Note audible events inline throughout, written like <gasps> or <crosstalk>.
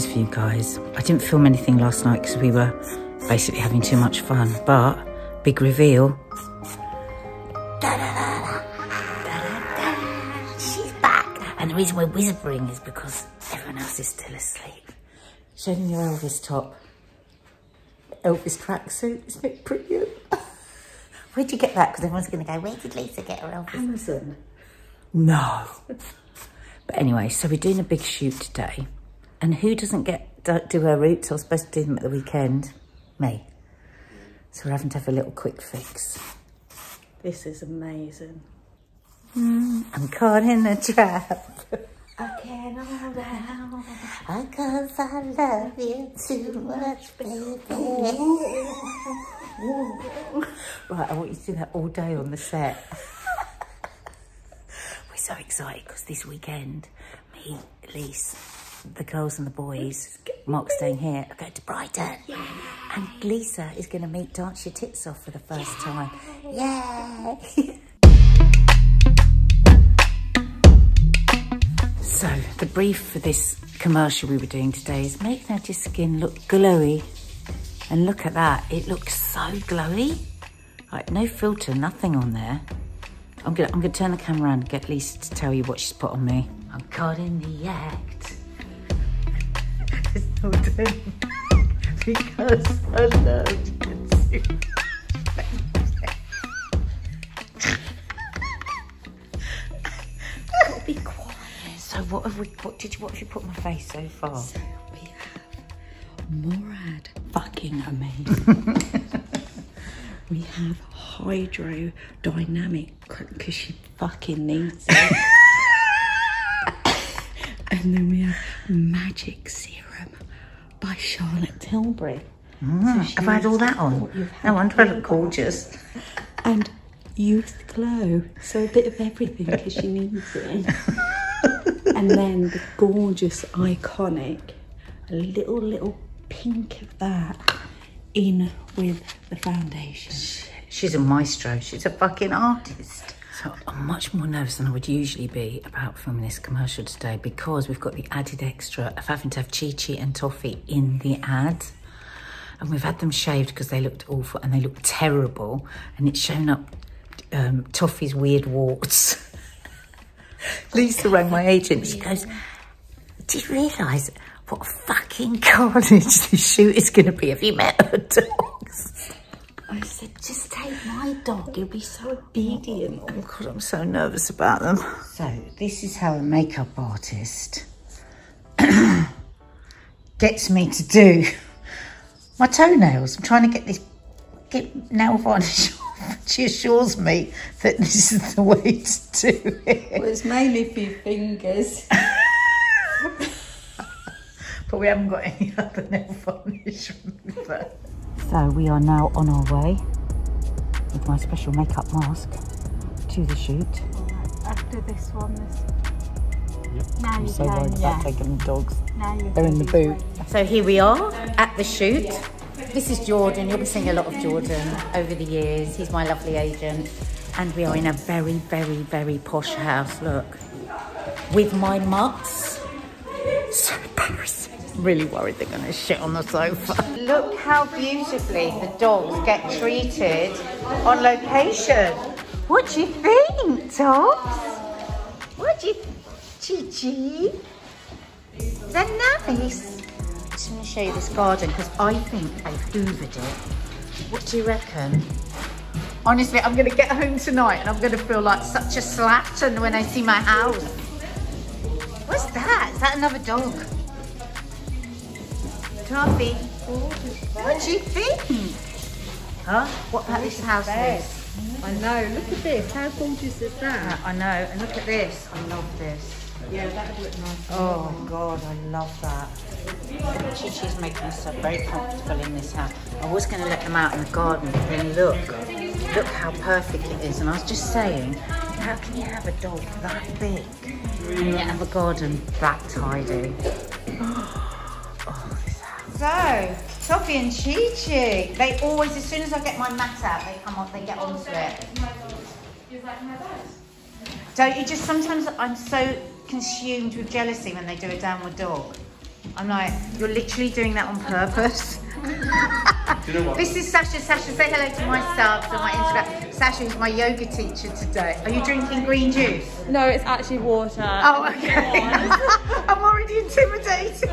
surprise for you guys. I didn't film anything last night because we were basically having too much fun, but big reveal. She's back. And the reason we're whispering is because everyone else is still asleep. Show them your Elvis top. Elvis tracksuit. Isn't it brilliant? Where'd you get that? Because everyone's going to go, where did Lisa get her Elvis? Amazon. No. <laughs> but anyway, so we're doing a big shoot today. And who doesn't get do, do her roots? I was supposed to do them at the weekend. Me. So we're having to have a little quick fix. This is amazing. Mm, I'm caught in a trap. I can't hold out. Because I love you too much, baby. right, I want you to do that all day on the set. We're so excited because this weekend, me, Elise, the girls and the boys, Mark's staying here, are going to Brighton. And Lisa is going to meet Dance Your Tits Off for the first time. Yay! <laughs> So, the brief for this commercial we were doing today is make that your skin look glowy. And look at that, it looks so glowy. Like, no filter, nothing on there. I'm gonna, I'm gonna turn the camera around and get Lisa to tell you what she's put on me. I'm caught in the act. So done. because I love you. <laughs> Be quiet. So what have we, what did you, what have you put on my face so far? So we have Murad, fucking amazing. <laughs> we have hydrodynamic because she fucking needs it. <laughs> and then we have magic serum by Charlotte Tilbury. Mm, she have I had all that on? No wonder I look gorgeous. And youth glow, so a bit of everything because she needs it. <laughs> and then the gorgeous, iconic, a little, little pink of that in with the foundation. She's a maestro. She's a fucking artist. So I'm much more nervous than I would usually be about filming this commercial today because we've got the added extra of having to have Chi Chi and Toffee in the ad. And we've had them shaved because they looked awful and they looked terrible. And it's shown up um, Toffee's weird warts. <laughs> Lisa rang my agent. She goes, do you realise what a fucking carnage this shoot is going to be? Have you met her dogs? I said, just my dog, you'll be so obedient. Oh God, I'm so nervous about them. So this is how a makeup artist <coughs> gets me to do my toenails. I'm trying to get this get nail varnish <laughs> off. She assures me that this is the way to do it. Well, it's mainly for your fingers. <laughs> But we haven't got any other nail varnish remover. So we are now on our way with my special makeup mask to the shoot. After this one, this. Now I'm you so can, worried yeah. about taking the dogs. Now you They're in the boot. So here we are at the shoot. This is Jordan. You'll be seeing a lot of Jordan over the years. He's my lovely agent. And we are in a very, very, very posh house. Look. With my mutts. Really worried they're going to shit on the sofa. Look how beautifully the dogs get treated on location. What do you think, Tops? What do you? Is that nice? Just going to show you this garden because I think I've hoovered it. What do you reckon? Honestly, I'm going to get home tonight and I'm going to feel like such a slattern when I see my house. What's that? Is that another dog? Toffee, what do you think? Huh? What about this house? Liz? I know, look at this. How gorgeous is that? Uh, I know, and look at this. I love this. Yeah, that would look nice. Oh my god, I love that. Chi-Chi's making herself very comfortable in this house. I was going to let them out in the garden, but then look, look how perfect it is. And I was just saying, how can you have a dog that big and yet have a garden that tidy? <gasps> <gasps> Oh, this house. So, Toffee and Chi-Chi, they always, as soon as I get my mat out, they come on, they get onto it. Don't you just sometimes I'm so consumed with jealousy when they do a downward dog. I'm like, you're literally doing that on purpose. <laughs> Do you know what? This is Sasha. Sasha, say hello to my subs on my Instagram. Sasha is my yoga teacher today. Are you drinking green juice? No, it's actually water. Oh, okay. <laughs> I'm already intimidated.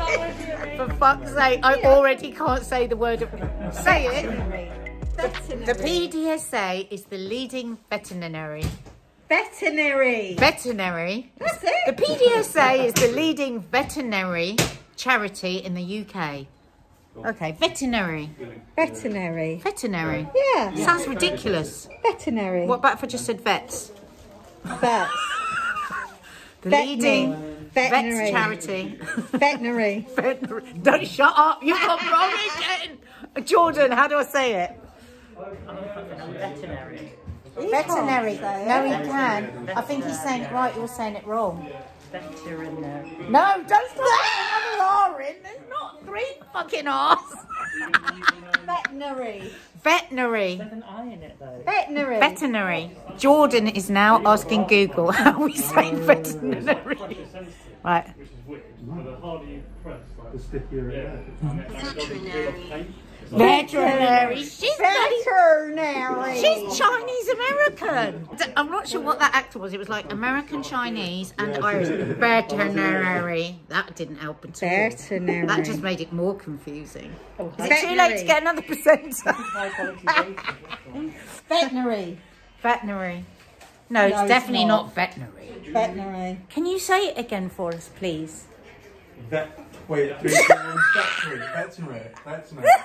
For fuck's sake, I already can't say the word. Of, say it. The PDSA is the leading veterinary. Veterinary. Veterinary. That's it. The PDSA is the leading veterinary charity in the UK. Okay, veterinary. Veterinary. Veterinary. Yeah. Sounds ridiculous. Veterinary. What about if I just said vets? Vets. <laughs> The Veterinary. leading Veterinary. vets charity. Veterinary. <laughs> Veterinary. Don't shut up. You've got wrong again. Jordan, how do I say it? Veterinary. Veterinary. say No, he can. I think he's saying it right. You're saying it wrong. Veterinary. No, don't start another R in. There's not three fucking R's. Veterinary. Veterinary. There's an I in it though. Veterinary. Veterinary. Jordan is now asking Google <laughs> how we say oh. veterinary. Right. Which is weird. The harder you press, the stickier it is. Veterinary. She's bloody Veterinary. She's Chinese American. I'm not sure what that actor was. It was like American Chinese and Irish. Veterinary. That didn't help at all. Veterinary. That just made it more confusing. Oh, Is it too late to get another presenter? high <laughs> quality. Veterinary. veterinary. No, it's No, it's definitely not. not. veterinary. Veterinary. Can you say it again for us, please? Vet. Wait, three, two, one. Veterinary. Veterinary. Veterinary. <laughs>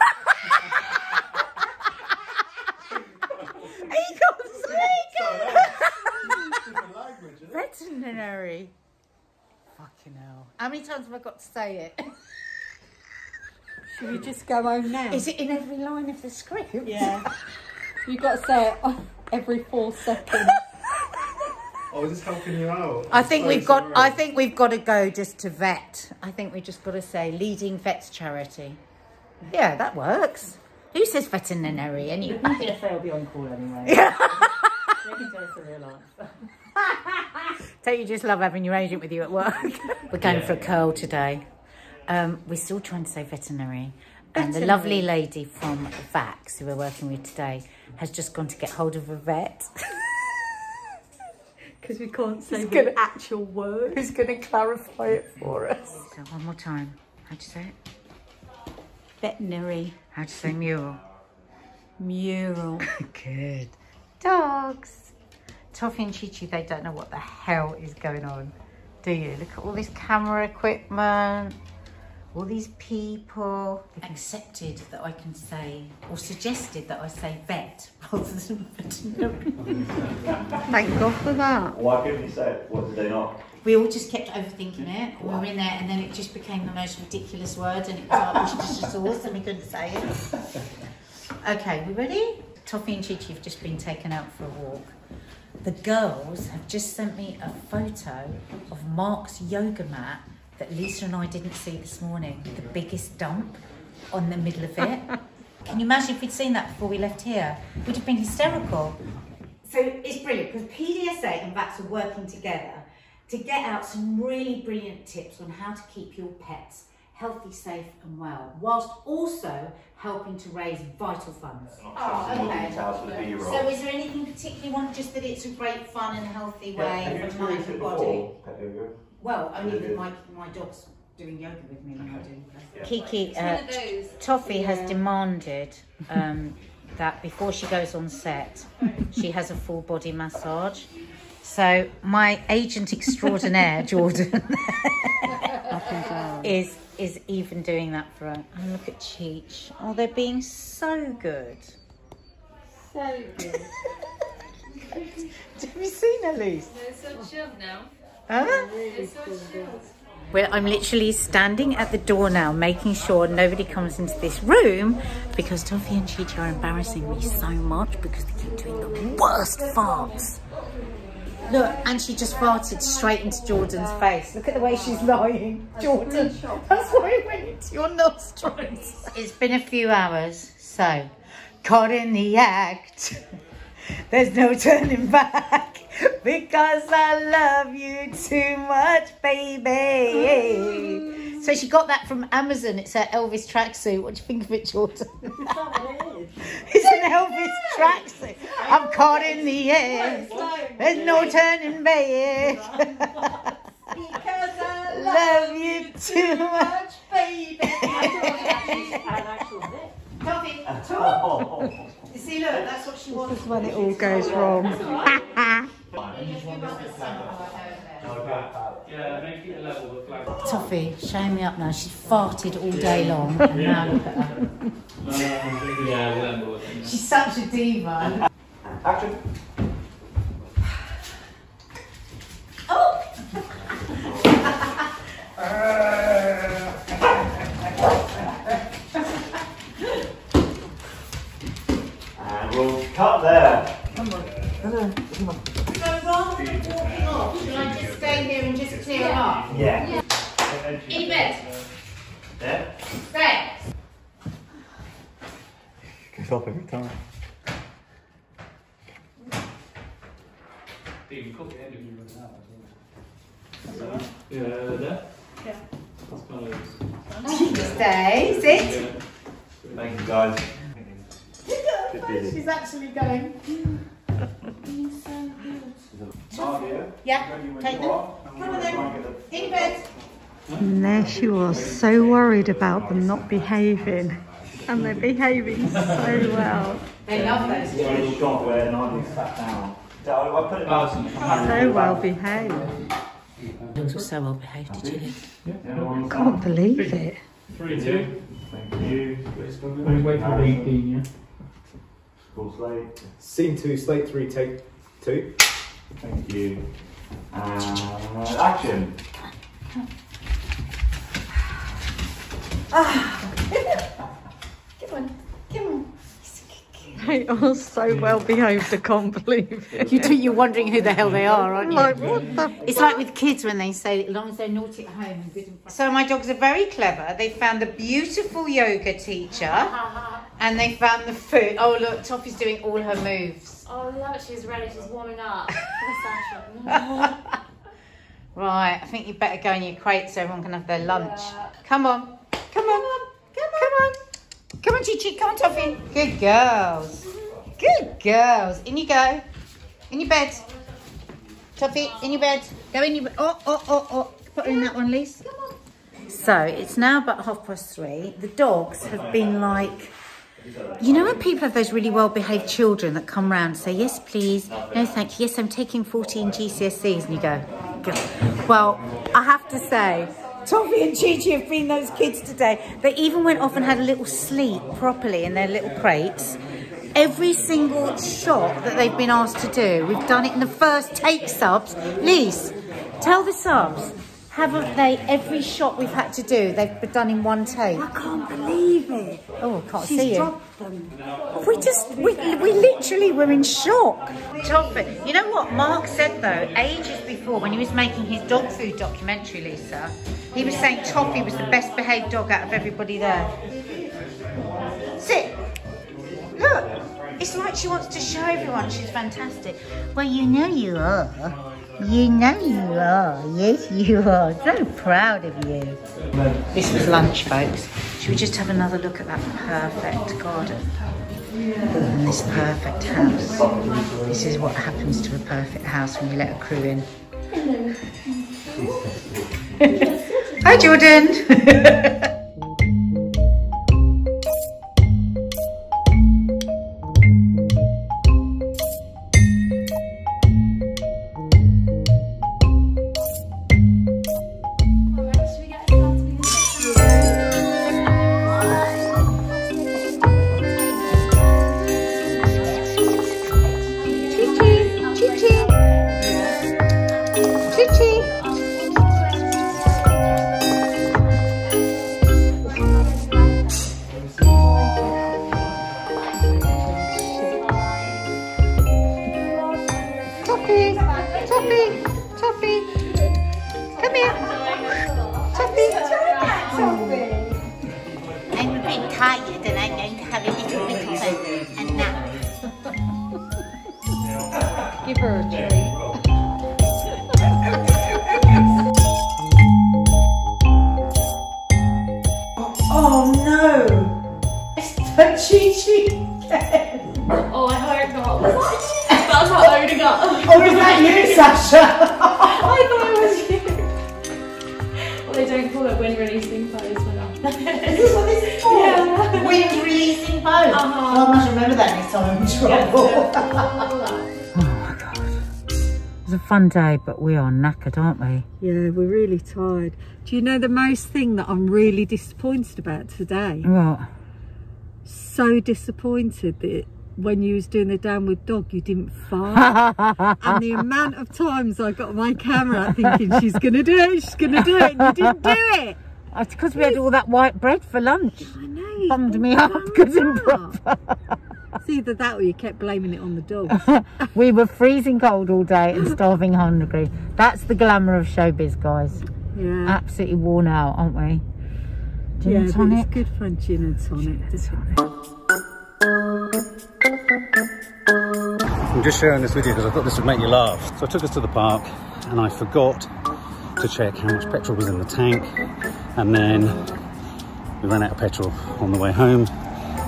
He can't say Different language, isn't it? Veterinary. Fucking hell. How many times have I got to say it? Should we just go home now? Is it in every line of the script? Yeah. <laughs> You've got to say it every four seconds. I was just helping you out. I think So we've got. I think we've got to go just to vet. I think we just got to say leading vets charity. Yeah, that works. Who says veterinary anyway? PDSA will be on call anyway. <laughs> they can tell us the real answer. Don't you just love having your agent with you at work? <laughs> We're going for a curl today. Um, we're still trying to say veterinary. And the lovely lady from Vax, who we're working with today, has just gone to get hold of a vet. <laughs> Because we can't say It's the gonna- actual word. Who's going to clarify it for us? So one more time. How'd you say it? Veterinary. How'd you say mural? Mural. <laughs> Good. Dogs. Toffee and Chi Chi, they don't know what the hell is going on. Do you? Look at all this camera equipment, all these people. They've accepted that I can say, or suggested that I say vet rather than <laughs> veterinary. Thank God for that. Why couldn't you say it? What did they not? We all just kept overthinking it. We were in there and then it just became the most ridiculous word and it was like Worcestershire sauce and we couldn't say it. <laughs> Okay, we ready? Toffee and Chi Chi have just been taken out for a walk. The girls have just sent me a photo of Mark's yoga mat that Lisa and I didn't see this morning. The biggest dump on the middle of it. <laughs> Can you imagine if we'd seen that before we left here? We'd have been hysterical. So it's brilliant because PDSA and Vax are working together to get out some really brilliant tips on how to keep your pets healthy, safe, and well, whilst also helping to raise vital funds. Oh, okay. Details for the B roll. So, is there anything particularly you want? Just that it's a great, fun, and healthy way Have you for mind and body. Pet yoga? Well, only Yeah. with my my dog's doing yoga with me when I do. Yeah. Kiki, uh, Toffee has demanded um, <laughs> that before she goes on set, she has a full body massage. So my agent extraordinaire, <laughs> Jordan, <laughs> is is even doing that for her. And look at Cheech. Oh, they're being so good. So good. Have you seen Elise? They're so chilled now. Huh? They're so chilled. Well, I'm literally standing at the door now, making sure nobody comes into this room because Toffee and Chicha are embarrassing me so much because they keep doing the worst farts. Look, and she just farted straight into Jordan's face. Look at the way she's lying. Jordan, that's why it went into your nostrils. It's been a few hours, so caught in the act. <laughs> There's no turning back <laughs> because I love you too much, baby. Mm. So she got that from Amazon. It's her Elvis tracksuit. What do you think of it, Jordan? it's <laughs> it's an Elvis tracksuit. I'm caught in the air. There's no turning back. <laughs> Because I Love you too much. baby. <laughs> Oh. You see, look, that's what she wants. when it all goes wrong. Yeah, make it a level, the flag. Toffee, showing me up now. She's farted all day long. <laughs> And now look at her. Yeah, level. She's such a diva. Action. Oh! <laughs> And we'll cut there. Should and just clear up? Yeah. In bed. There. Bed. Goes off every time. Even cook the end of you run out. Yeah, there? Yeah. That's kind of. Stay. Sit. Yeah. Thank you guys. She's actually going. Yeah, take them. Come on then. In bed. And there she was, so worried about them not behaving. And they're behaving so well. They love those. This shot where Nigel sat down. So I I put it. So well behaved. Dogs so well behaved, did you? Everyone Can't believe it. Three, two. Thank you. Wait for 18, yeah? School slate. Scene two, slate three, take two. Thank you. And action. Ah. <laughs> They are so well behaved, I can't believe it. <laughs> You do, you're wondering who the hell they are, aren't you? Like, what the? It's like with kids when they say, as long as they're naughty at home and good in. So my dogs are very clever. They found the beautiful yoga teacher and they found the food. Oh look, Toffee's doing all her moves. Oh look, she's ready. She's warming up for the session. Right, I think you better go in your crate so everyone can have their lunch. Yeah. Come on, come on, come on, come on, Come on, Chi Chi, come on, Toffee. Good girls, good girls. In you go, in your bed. Toffee, in your bed. Go in your bed. Oh, oh, oh, oh. Put her in that one, Lise. So it's now about half past three. The dogs have been like, you know when people have those really well behaved children that come round and say, yes, please, no, thank you, yes, I'm taking 14 GCSEs, and you go, "Go." well, I have to say, Toffee and Chi have been those kids today. They even went off and had a little sleep properly in their little crates. Every single shot that they've been asked to do, we've done it in the first take subs. Lise, tell the subs, haven't they, every shot we've had to do, they've been done in one take. I can't believe it. Oh, I can't She's see you. dropped them. We just, we, we literally were in shock. Toffee. You know what Mark said though, ages before when he was making his dog food documentary, Lisa, he was saying Toffee was the best behaved dog out of everybody there. Sit. Look. It's like she wants to show everyone she's fantastic. Well, you know you are. You know you are. Yes, you are. So proud of you. This was lunch, folks. Should we just have another look at that perfect garden? And this perfect house. This is what happens to a perfect house when you let a crew in. Hi, Jordan. <laughs> Give her a treat. oh, oh no! It's the Chi Oh, I hope not. <laughs> That's what I would have got. Oh, <laughs> was that you, Sasha? <laughs> I thought it was you. Well, they don't call it wind releasing pose for nothing. This what this is called? Yeah. Wind releasing pose. Oh. Uh -huh. Well, I must remember that next time I'm in trouble. Yes, fun day, but we are knackered, aren't we? Yeah, we're really tired. Do you know the most thing that I'm really disappointed about today? What? So disappointed that when you was doing the downward dog, you didn't fart. <laughs> and the amount of times I got my camera thinking she's gonna do it, she's gonna do it, and you didn't do it. It's because we had all that white bread for lunch. I know. Bummed me up, good and. It's either that or you kept blaming it on the dogs. <laughs> We were freezing cold all day and starving hungry. That's the glamour of showbiz, guys. Yeah. Absolutely worn out, aren't we? Gin yeah, and but tonic. it's good fun gin and tonic, definitely. I'm just sharing this with you because I thought this would make you laugh. So I took us to the park and I forgot to check how much petrol was in the tank and then we ran out of petrol on the way home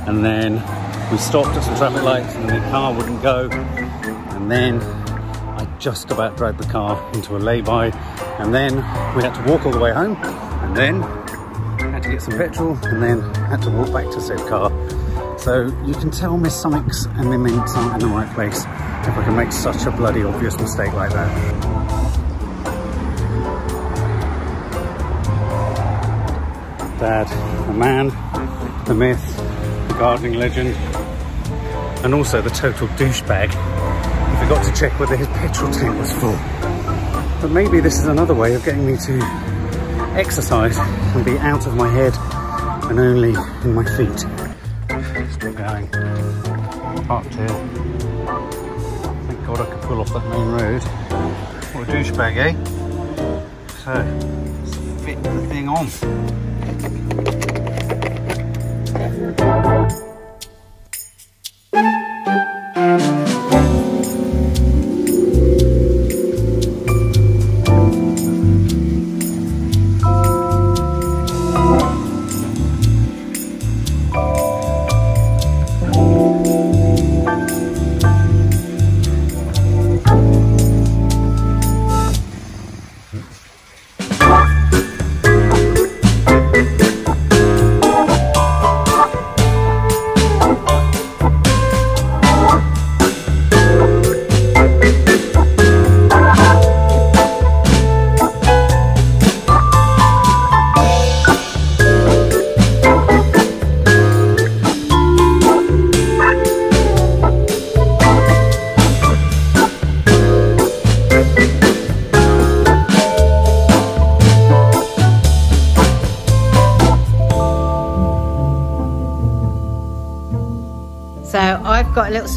and then we stopped at some traffic lights and the car wouldn't go. And then I just about dragged the car into a lay-by. And then we had to walk all the way home. And then had to get some petrol. And then had to walk back to said car. So you can tell my stomachs and my mints aren't in the right place if I can make such a bloody obvious mistake like that. Dad, the man, the myth, the gardening legend, and also the total douchebag. He forgot to check whether his petrol tank was full. But maybe this is another way of getting me to exercise and be out of my head and only in my feet. Still going. Parked here. Thank God I could pull off that main road. What a douchebag, eh? So, let's fit the thing on.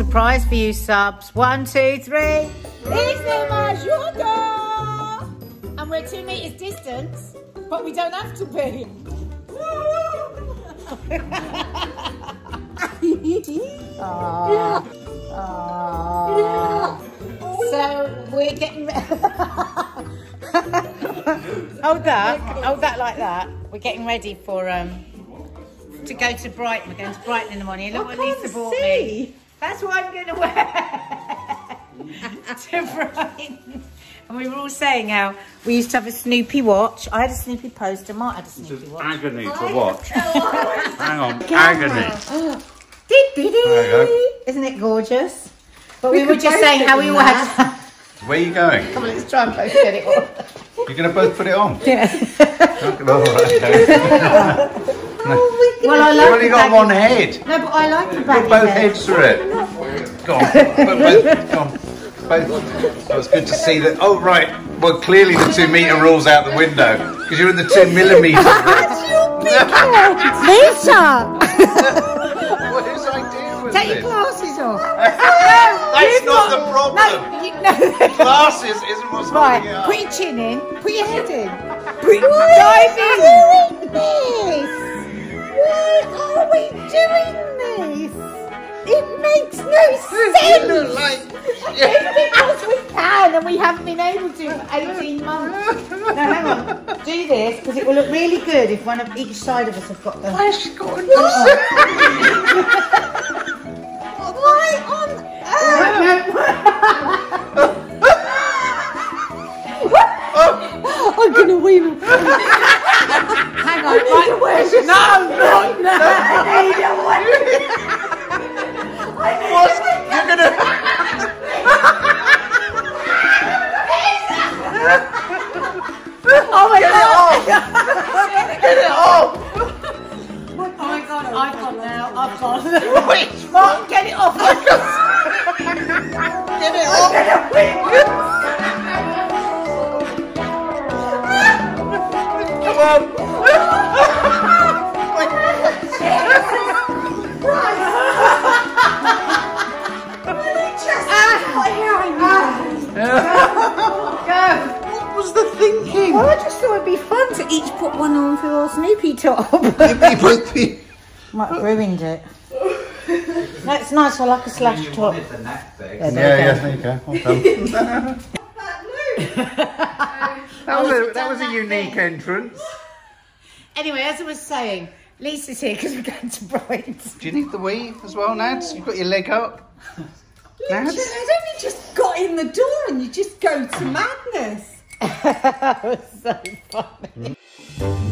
Surprise for you subs. One, two, three. It's the Majudo! And we're two metres distance, but we don't have to be. Aww. <laughs> Aww. So we're getting. <laughs> hold that, hold that like that. We're getting ready for um to go to Brighton. We're going to Brighton in the morning. Look what Lisa bought me. That's what I'm going <laughs> to wear to Brighton. And we were all saying how we used to have a Snoopy watch. I had a Snoopy poster. Mark had a Snoopy watch. Agony to watch. Hang on, <laughs> agony. <gasps> Dee-dee-dee. There you Isn't it gorgeous? But we, were just saying how we all had. <laughs> Where are you going? Come on, let's try and both get it on. You're going to both put it on? Yeah. All okay. Oh, well, I You've like only the got one head. head. No, but I like the Put both head. heads through it. Go on. <laughs> Both, go on. Both. Was good to see that. Oh, right. Well, clearly the two metre rule's out the window because you're in the two millimetre. <laughs> <laughs> Lisa! What whose idea was Take your glasses off. That's not the problem. No, you, no. Glasses isn't what's Right, put your chin in, put your head in. Put, dive in. this? Why are we doing this? It makes no sense. look like- It's because we can and we haven't been able to for 18 months. No, hang on. Do this because it will look really good if one of each side of us have got the... Where's she got Why on <laughs> I'm gonna wee my <laughs> Hang on, right. No, no, no. What? You're gonna. Oh my god! Get it off! Oh my god, I've gone now. I've gone. Wait, Mark, get it off! My butt. Get it off! Come on! Thinking? Well, I just thought it'd be fun to each put one on for your Snoopy top. <laughs> Might have ruined it. No, it's nice. I like a slash top. It's a neck thing. Yeah, Yeah, there yeah, you go. there you go. Well done. <laughs> that was a, that was a unique entrance. Anyway, as I was saying, Lisa's here because we're going to Brighton. Do you need the weave as well, Nads? You've got your leg up. I'd Nads? only just got in the door and you just go to madness. <laughs> that was so funny. Mm-hmm.